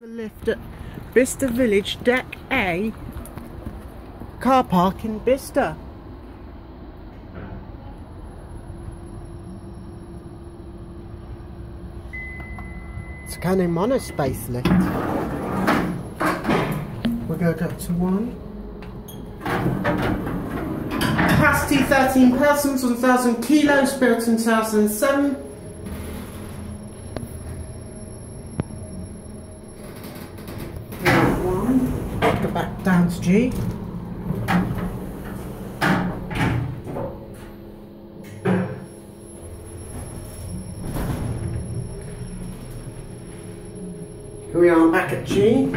The lift at Bicester Village, Deck A, car park in Bicester. Scanning monospace lift. We'll go up to one. Capacity 13 persons, 1,000 kilos, built in 2007. One. Go back down to G. Here we are back at G.